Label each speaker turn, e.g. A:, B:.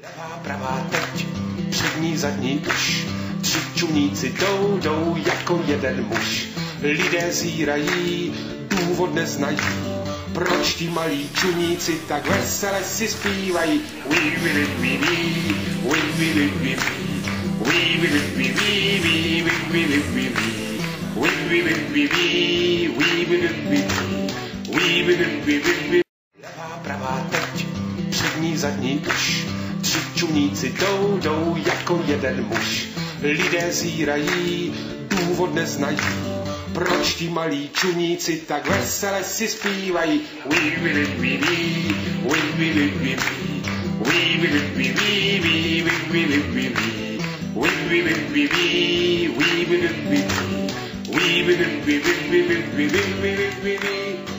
A: Levá, pravá, teď, přední, zadní, už. Tři čuníci jdou, jdou jako jeden muž. Lidé zírají, důvod neznají. Proč ti malí čuníci tak vesele si zpívají? We will it, we we, we will it, we we, we will it, we we, we will it, we we. We will it, we we, we will it, we we, we will it, we we, Levá, pravá, teď, přední, zadní, už. Tři čuníci jdou, jdou jako jeden muž. Lidé zírají, důvod neznají. Proč ti malí čuníci tak vesele si zpívají? We will it, we we, we will it, we we. We will